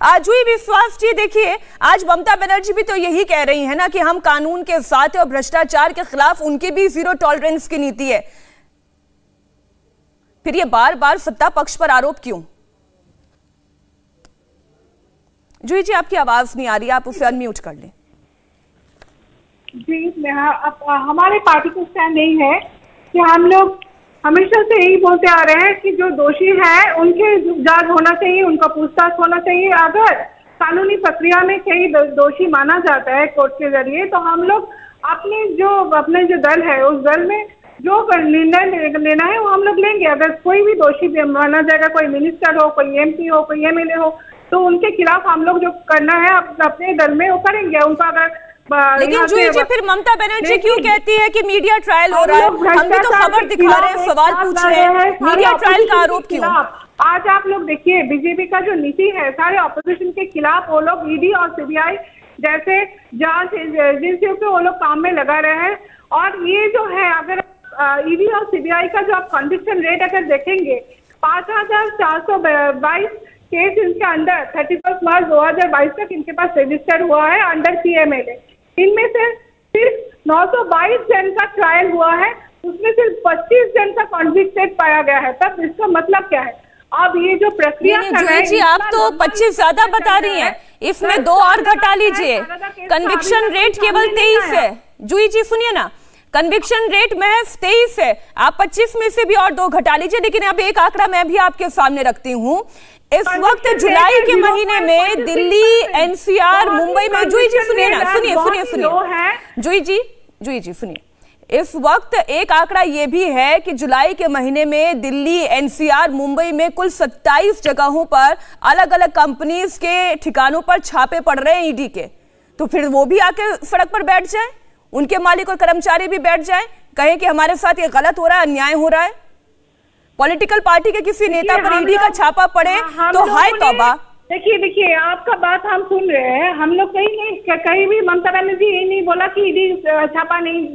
आज हुई विश्वास जी देखिए, आज ममता बनर्जी भी तो यही कह रही है ना कि हम कानून के साथ और भ्रष्टाचार के खिलाफ उनकी भी ज़ीरो टॉलरेंस की नीति है। फिर ये बार बार सत्ता पक्ष पर आरोप क्यों? जूही जी, आपकी आवाज़ नहीं आ रही, आप उसे अनम्यूट कर लें। जी हमारे पार्टी को स्टैंड यही है कि हम लोग हमेशा से यही बोलते आ रहे हैं कि जो दोषी है, उनके जाँच होना चाहिए, उनका पूछताछ होना चाहिए। अगर कानूनी प्रक्रिया में कई दोषी माना जाता है कोर्ट के ज़रिए तो हम लोग अपने जो अपने जो दल है, उस दल में जो निर्णय लेना है, वो हम लोग लेंगे। अगर कोई भी दोषी माना जाएगा, कोई मिनिस्टर हो, कोई एमपी हो, कोई एमएलए हो तो उनके खिलाफ हम लोग जो करना है अपने दल में वो करेंगे। उनका अगर लेकिन जी फिर ममता बनर्जी क्यों कहती है कि मीडिया ट्रायल हो रहा है? हम भी तो खबर दिखा रहे हैं सवाल पूछ रहे हैं। मीडिया ट्रायल का आरोप क्यों? आज आप लोग देखिए बीजेपी का जो नीति है सारे ऑपोजिशन के खिलाफ वो लोग ईडी और सीबीआई जैसे जाँच एजेंसियों के वो लोग काम में लगा रहे हैं। और ये जो है अगर ईडी और सीबीआई का जो आप कन्विक्शन रेट अगर देखेंगे पाँच हज़ार चार सौ बाईस केस इनके अंदर थर्टी फ़र्स्ट मार्च दो हज़ार बाईस तक इनके पास रजिस्टर हुआ है under C M L A इनमें से सिर्फ़ 922 जन का ट्रायल हुआ है। उसमें सिर्फ़ 25 जन का कॉन्विक्टेड पाया गया है। तब इसका मतलब क्या है? अब ये जो प्रक्रिया कर रहे जी आप तो 25 ज़्यादा बता रही हैं। इसमें दो और घटा लीजिए। कन्विक्शन रेट केवल तेईस है। जूही जी सुनिए ना। कन्विक्शन रेट महज तेईस है। आप 25 में से भी और दो घटा लीजिए लेकिन अब एक आंकड़ा मैं भी आपके सामने रखती हूँ। इस वक्त जुलाई के महीने में दिल्ली एनसीआर मुंबई में जुई जी सुनिए ना सुनिए सुनिए सुनिए। जुई जी जुई जी सुनिए। इस वक्त एक आंकड़ा यह भी है कि जुलाई के महीने में दिल्ली एनसीआर मुंबई में कुल 27 जगहों पर अलग अलग कंपनीज़ के ठिकानों पर छापे पड़ रहे हैं ईडी के। तो फिर वो भी आके सड़क पर बैठ जाए? उनके मालिक और कर्मचारी भी बैठ जाए? कहें कि हमारे साथ ये गलत हो रहा है अन्याय हो रहा है? पॉलिटिकल पार्टी के किसी नेता पर ईडी का छापा पड़े हाँ, तो हाय तौबा। देखिए देखिए आपका बात हम सुन रहे हैं। हम लोग कहीं नहीं कहीं भी ममता बनर्जी ये नहीं बोला कि ईडी छापा नहीं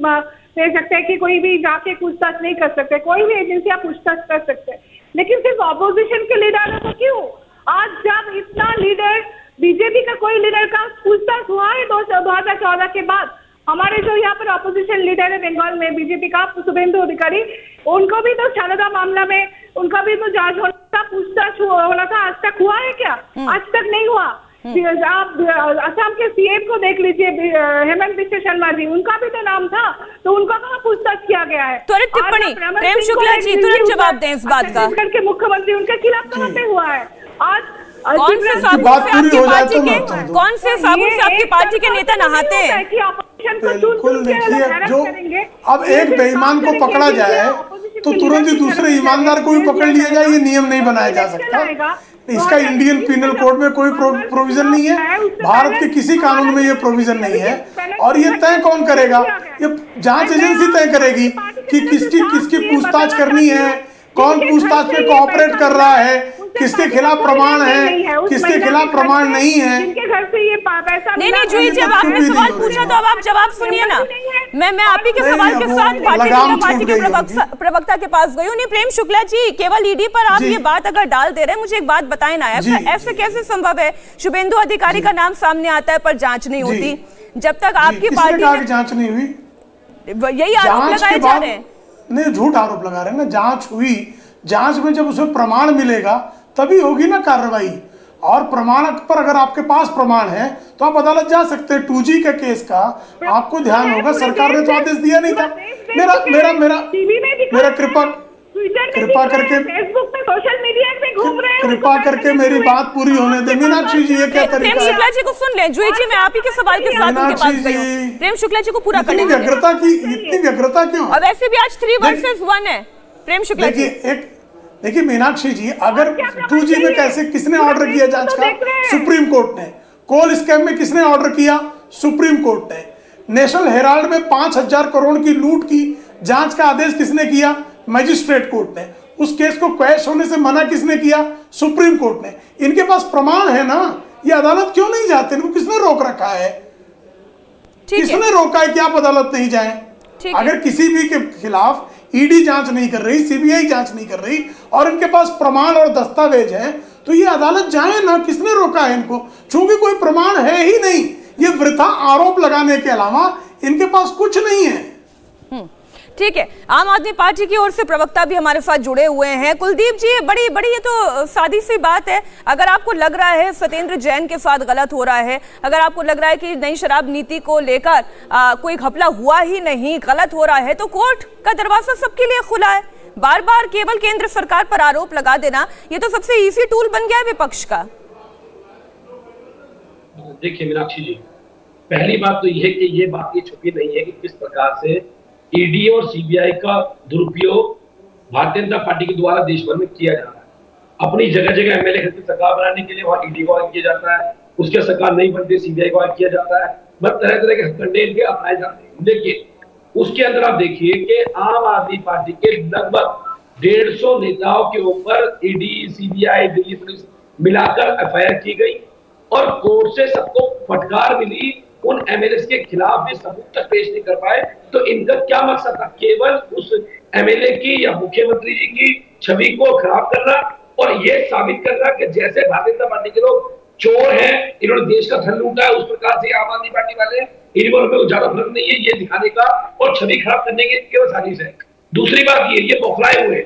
दे सकते कि कोई भी जाके पूछताछ नहीं कर सकते। कोई भी एजेंसी आप पूछताछ कर सकते लेकिन सिर्फ़ ऑपोजिशन के लीडर को क्यों? आज जब इतना लीडर बीजेपी का कोई लीडर का पूछताछ हुआ है दो हज़ार चौदह के बाद हमारे जो यहाँ पर ऑपोजिशन लीडर है बंगाल में बीजेपी का शुभेंदु अधिकारी उनको भी तो शारदा मामला में उनका भी तो जाँच होना था पूछताछ होना था आज तक हुआ है क्या? हम्म। आज तक नहीं हुआ। हम्म। आप असम के सीएम को देख लीजिए हेमंत बिश्व शर्मा जी उनका भी तो नाम था तो उनका कहाँ पूछताछ किया गया है? त्वरित टिप्पणी। प्रेम शुक्ला जी तुरंत जवाब दें इस बात का। छत्तीसगढ़ के मुख्यमंत्री उनके खिलाफ कहाँ पे हुआ है? आज कौन से साबुन से आपकी पार्टी के कौन से साबुन से आपकी पार्टी के नेता नहाते हैं? बिल्कुल देखिए जो अब एक बेईमान को पकड़ा जाए तो तुरंत ही दूसरे ईमानदार को भी पकड़ लिया जाए ये नियम नहीं बनाया जा सकता। इसका इंडियन पिनल कोड में कोई प्रोविज़न नहीं है। भारत के किसी कानून में ये प्रोविज़न नहीं है। और ये तय कौन करेगा? ये जाँच एजेंसी तय करेगी कि किसकी किसकी पूछताछ करनी है कौन पूछताछ में कोऑपरेट कर रहा है किसके खिलाफ प्रमाण है किसके खिलाफ प्रमाण नहीं है। जिनके घर से ये पैसा नहीं नहीं जूही जब आपने सवाल पूछा तो अब आप जवाब सुनिए ना। मैं मैं आप ही के सवाल के साथ भारतीय पार्टी के प्रवक्ता के पास गई हूँ। नहीं प्रेम शुक्ला जी केवल ईडी पर आप ये बात अगर डाल दे रहे हैं मुझे एक बात बताए ना ऐसा ऐसे कैसे संभव है? शुभेंदु अधिकारी का नाम सामने आता है पर जाँच नहीं होती। जब तक आपकी पार्टी जाँच नहीं हुई? यही आरोप लगाए जा रहे हैं। नहीं झूठ आरोप लगा रहे हैं ना जाँच हुई। जाँच में जब उसमें प्रमाण मिलेगा तभी होगी ना कार्रवाई। और प्रमाण पर अगर आपके पास प्रमाण है तो आप अदालत जा सकते हैं। टू के केस का आपको ध्यान होगा। सरकार ने तो आदेश दिया नहीं था। मेरा मेरा मेरा मेरा कृपा कृपा करके फेसबुक पे सोशल मीडिया पे घूम रहे हैं कृपा करके मेरी बात पूरी होने दे। मीनाक्षी जी ये क्या तरीका प्रेम शुक्ला जी को सुन ले जुई जी मैं आप ही के सवाल के साथ उनके पास गई हूँ। प्रेम शुक्ला जी को पूरा करने व्यग्रता की इतनी व्यग्रता क्यों? और वैसे भी आज 3 वर्सेस 1 है। प्रेम शुक्ला जी। एक देखिए मीनाक्षी जी अगर टू जी में कैसे किसने ऑर्डर किया जाँच का? सुप्रीम कोर्ट ने। कोल स्कैम में किसने ऑर्डर किया? सुप्रीम कोर्ट ने। नेशनल हेराल्ड में पाँच हज़ार करोड़ की लूट की। जाँच का आदेश किसने किया? मजिस्ट्रेट कोर्ट ने। उस केस को कैश होने से मना किसने किया? सुप्रीम कोर्ट ने। इनके पास प्रमाण है ना? ये अदालत क्यों नहीं जाते? इनको किसने रोक रखा है? किसने रोका है कि आप अदालत नहीं जाए? अगर किसी भी के खिलाफ ईडी जाँच नहीं कर रही सीबीआई जाँच नहीं कर रही और इनके पास प्रमाण और दस्तावेज़ है तो ये अदालत जाए ना किसने रोका है इनको? चूँकि कोई प्रमाण है ही नहीं। ये वृथा आरोप लगाने के अलावा इनके पास कुछ नहीं है। हम्म, ठीक है, आम आदमी पार्टी की ओर से प्रवक्ता भी हमारे साथ जुड़े हुए हैं। कुलदीप जी बड़ी बड़ी ये तो सादी सी बात है। अगर आपको लग रहा है सत्येंद्र जैन के साथ गलत हो रहा है, अगर आपको लग रहा है कि नई शराब नीति को लेकर कोई घपला हुआ ही नहीं, गलत हो रहा है तो कोर्ट का दरवाज़ा सबके लिए खुला है। बार बार केवल केंद्र सरकार पर आरोप लगा देना, ये तो सबसे ईजी टूल बन गया विपक्ष का। देखिए, मीनाक्षी जी, पहली बात तो यह कि ये बात ये छुपी नहीं है कि किस प्रकार से ईडी और सीबीआई का दुरुपयोग भारतीय जनता पार्टी के द्वारा देश भर में किया जा रहा है। अपनी जगह जगह एमएलए खरीद सरकार बनाने के लिए वहाँ ईडी को किया जाता है। उसके सरकार नहीं बनती सीबीआई को किया जाता है। मतलब तरह तरह के हथकंडे इनके अपनाए जाते हैं। लेकिन उसके अंदर आप देखिए कि आम आदमी पार्टी के लगभग डेढ़ सौ नेताओं के ऊपर ईडी सीबीआई दिल्ली पुलिस मिलाकर एफआईआर की गई और कोर्ट से सबको फटकार मिली उन एमएलए के खिलाफ भी सबूत तक पेश नहीं कर पाए तो इनका क्या मकसद था? केवल उस एमएलए की या मुख्यमंत्री जी की छवि को खराब करना और ये साबित करना कि जैसे भारतीय जनता पार्टी के लोग चोर हैं, इन्होंने देश का धन लूटा है, उस प्रकार से आम आदमी पार्टी वाले इन में ज़्यादा फ़र्क नहीं है, ये दिखाने का और छवि खराब करने की केवल साजिश है। दूसरी बात ये ये बौखलाए हुए।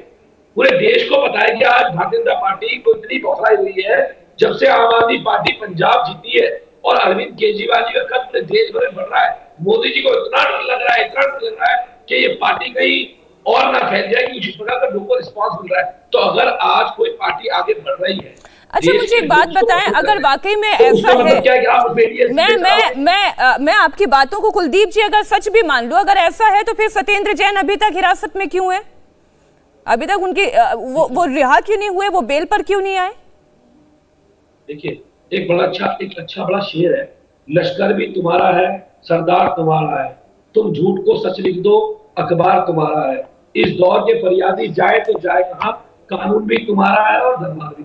पूरे देश को पता है कि आज भारतीय जनता पार्टी को इतनी बौखलाई हुई है, जब से आम आदमी पार्टी पंजाब जीती है और अरविंद केजरीवाल जी का कद पूरे देश भर में बढ़ रहा है। मोदी जी को इतना डर लग रहा है इतना डर लग रहा है कि ये पार्टी कहीं और ना फैल जाएगी जिस प्रकार का लोगों रिस्पॉन्स मिल रहा है। तो अगर आज कोई पार्टी आगे बढ़ रही है अच्छा मुझे एक बात बताएँ अगर वाकई में तो ऐसा है मतलब मैं मैं मैं मैं आपकी बातों को कुलदीप जी अगर सच भी मान लो अगर ऐसा है तो फिर सत्येंद्र जैन अभी तक हिरासत में क्यों है? अभी तक उनकी वो वो रिहा क्यों नहीं हुए? वो बेल पर क्यों नहीं आए? देखिए एक बड़ा अच्छा एक अच्छा बड़ा शेर है। लश्कर भी तुम्हारा है सरदार तुम्हारा है। तुम झूठ को सच लिख दो अखबार तुम्हारा है। इस दौर के फरियादी जाए तो जाए कहा कानून भी तुम्हारा है और धर्मार भी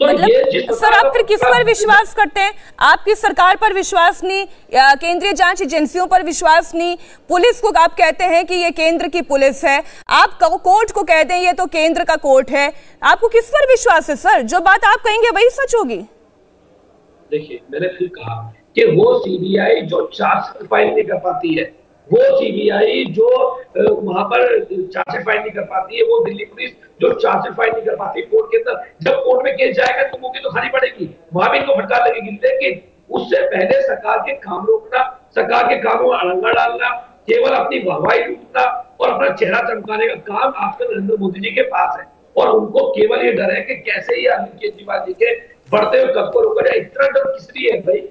तो मतलब सर आप फिर किस पर विश्वास करते हैं? आपकी सरकार पर विश्वास नहीं केंद्रीय जाँच एजेंसियों पर विश्वास नहीं? पुलिस को आप कहते हैं कि ये केंद्र की पुलिस है। आप कोर्ट को कहते हैं ये तो केंद्र का कोर्ट है। आपको किस पर विश्वास है सर? जो बात आप कहेंगे वही सच होगी। देखिए, मैंने फिर कहा कि वो सीबीआई जो चार्ज फ़ाइल नहीं कर पाती है, वो सीबीआई जो वहाँ पर चार्जशीट फ़ाइल नहीं कर पाती है, वो दिल्ली पुलिस जो चार्जशीट फ़ाइल नहीं कर पाती कोर्ट के अंदर, जब कोर्ट में केस जाएगा तो मुझे तो खानी पड़ेगी, वहाँ भी इनको फटकार लगेगी लेकिन उससे पहले सरकार के काम रोकना, सरकार के कामों में अड़ंगा डालना, केवल अपनी वाहवाही लूटना और अपना चेहरा चमकाने का काम आजकल नरेंद्र मोदी जी के पास है। और उनको केवल ये डर है कि कैसे ही अरविंद केजरीवाल जी के बढ़ते हुए रोका जाए? इतना डर किस लिए है भाई?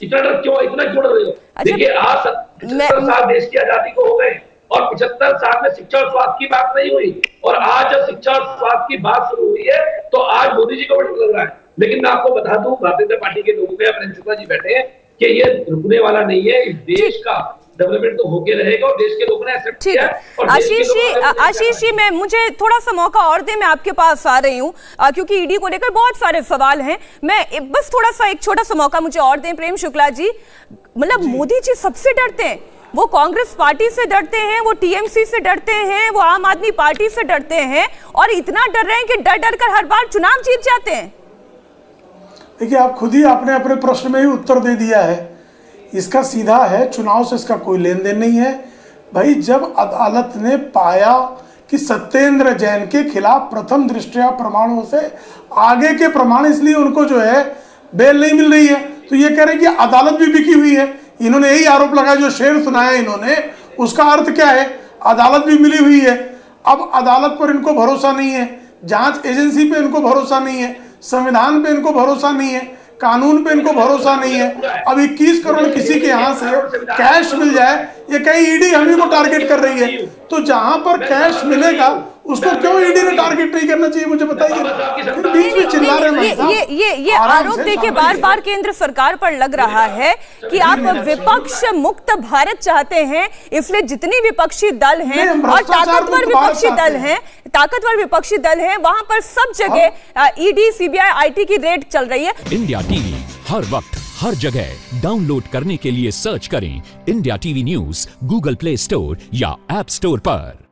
इतना डर क्यों इतना क्यों डर रहे हो? अच्छा, देखिए आज पचहत्तर साल देश की आज़ादी को हो गए और पचहत्तर साल में शिक्षा और स्वास्थ्य की बात नहीं हुई और आज जब शिक्षा और स्वास्थ्य की बात शुरू हुई है तो आज मोदी जी को बड़ा लग रहा है। लेकिन मैं आपको बता दूँ भारतीय जनता पार्टी के लोगों में अपने जी बैठे हैं कि ये रुकने वाला नहीं है। इस देश का डेवलपमेंट तो होके रहेगा और देश के लोगों ने एक्सेप्ट किया आशीष जी आशीष जी मैं मुझे थोड़ा सा मौका और दे मैं आपके पास आ रही हूँ क्योंकि ईडी को लेकर बहुत सारे सवाल हैं। मैं बस थोड़ा सा एक छोटा सा मौका मुझे और दें प्रेम शुक्ला जी। मतलब मोदी जी सबसे डरते हैं। वो कांग्रेस पार्टी से डरते हैं वो टीएमसी से डरते हैं वो आम आदमी पार्टी से डरते हैं और इतना डर रहे हैं कि डर डर कर हर बार चुनाव जीत जाते हैं। देखिए आप खुद ही आपने अपने प्रश्न में ही उत्तर दे दिया है। इसका सीधा है, चुनाव से इसका कोई लेन देन नहीं है। भाई, जब अदालत ने पाया कि सत्येंद्र जैन के खिलाफ प्रथम दृष्टिया प्रमाणों से आगे के प्रमाण इसलिए उनको जो है, बेल नहीं मिल रही है तो ये कह रहे कि अदालत भी बिकी हुई है। इन्होंने यही आरोप लगाया, जो शेर सुनाया इन्होंने, उसका अर्थ क्या है? अदालत भी मिली हुई है। अब अदालत पर इनको भरोसा नहीं है, जाँच एजेंसी पे इनको भरोसा नहीं है, संविधान पे इनको भरोसा नहीं है कानून पे इनको भरोसा नहीं है। अब 21 करोड़ किसी के यहाँ से कैश मिल जाए ये कहीं ईडी हम ही को टारगेट कर रही है। तो जहाँ पर कैश मिलेगा उसको क्यों ईडी ने टारगेट नहीं करना चाहिए मुझे बताइए। बीच में चिल्ला रहे ये ये ये ये आरोप देखिए बार बार केंद्र सरकार पर लग रहा है कि आप विपक्ष मुक्त भारत चाहते हैं इसलिए जितनी विपक्षी दल हैं और ताकतवर विपक्षी दल हैं ताकतवर विपक्षी दल है वहाँ पर सब जगह ईडी सीबीआई आईटी की रेड चल रही है। इंडिया टीवी हर वक्त हर जगह। डाउनलोड करने के लिए सर्च करें India TV news Google Play Store या एप स्टोर पर।